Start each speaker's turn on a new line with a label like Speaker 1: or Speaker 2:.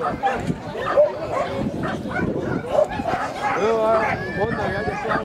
Speaker 1: では本題が出た。